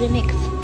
the mix.